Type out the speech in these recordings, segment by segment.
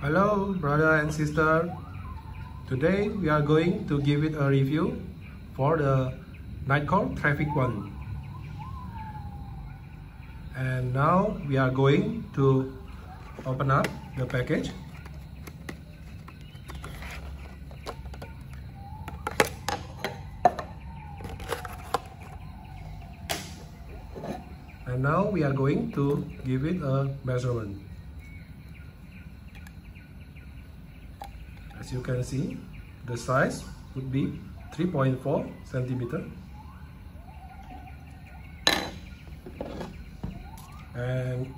Hello brother and sister. Today we are going to give it a review for the Nitecore Traffic Wand. And now we are going to open up the package. And now we are going to give it a measurement. As you can see, the size would be 3.4 centimeter. And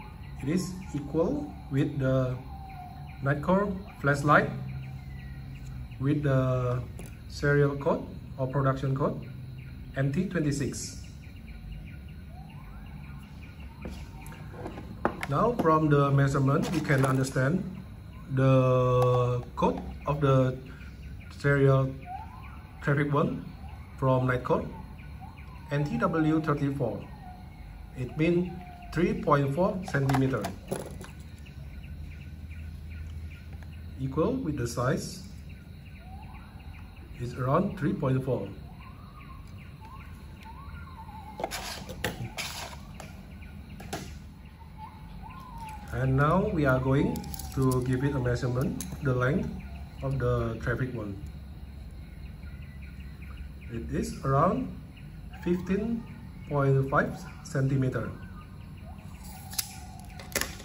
it is equal with the Nitecore flashlight with the serial code or production code MT26 Now from the measurement we can understand the code of the serial traffic wand from Nitecore NTW34 it means 3.4 centimeter. Equal with the size is around 3.4 and now we are going to give it a measurement the length of the traffic wand. It is around 15.5 centimeter.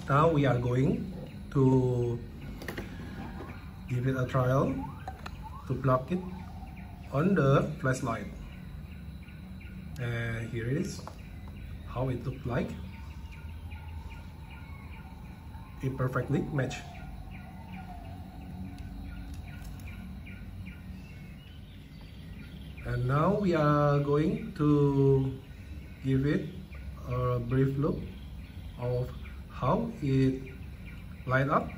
Now we are going to give it a trial to plug it on the flashlight. And here it is how it looks like it perfectly match. And now we are going to give it a brief look of how it light up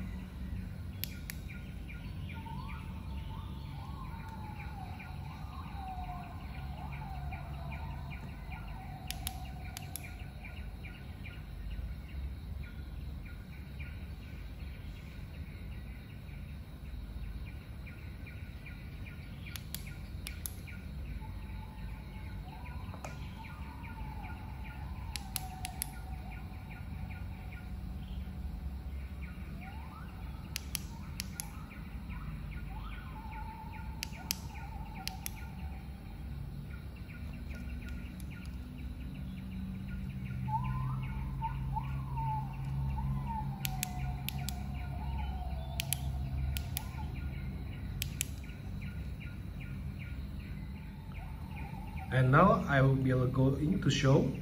and now I will be going to show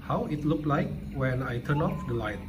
how it looked like when I turn off the light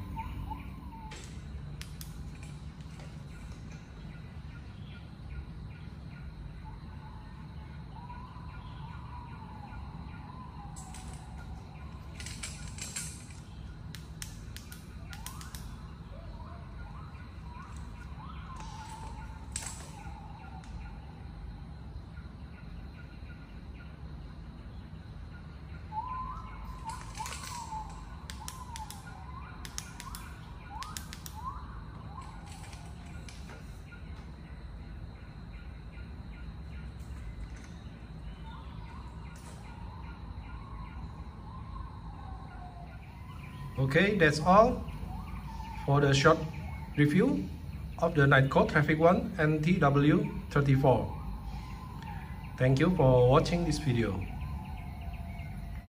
Okay, that's all for the short review of the Nitecore Traffic Wand NTW34. Thank you for watching this video.